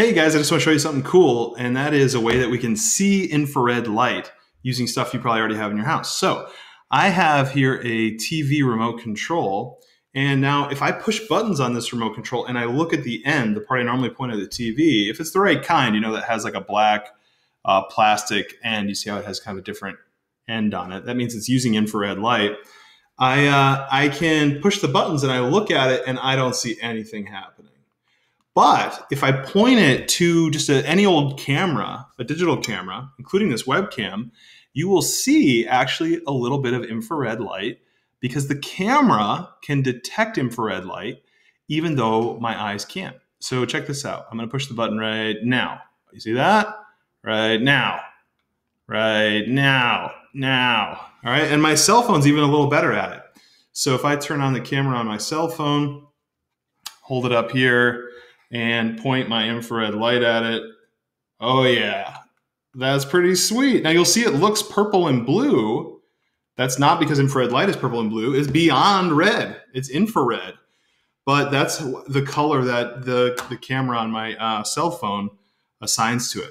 Hey guys, I just want to show you something cool, and that is a way that we can see infrared light using stuff you probably already have in your house. So I have here a TV remote control, and now if I push buttons on this remote control and I look at the end, the part I normally point at the TV, if it's the right kind, you know, that has like a black uh, plastic end, you see how it has kind of a different end on it. That means it's using infrared light. I, uh, I can push the buttons and I look at it and I don't see anything happening. But if I point it to just a, any old camera, a digital camera, including this webcam, you will see actually a little bit of infrared light because the camera can detect infrared light even though my eyes can't. So check this out. I'm going to push the button right now. You see that? Right now. Right now. Now. All right. And my cell phone's even a little better at it. So if I turn on the camera on my cell phone, hold it up here, and point my infrared light at it. Oh, yeah, that's pretty sweet. Now you'll see it looks purple and blue. That's not because infrared light is purple and blue, it's beyond red, it's infrared. But that's the color that the, the camera on my uh, cell phone assigns to it.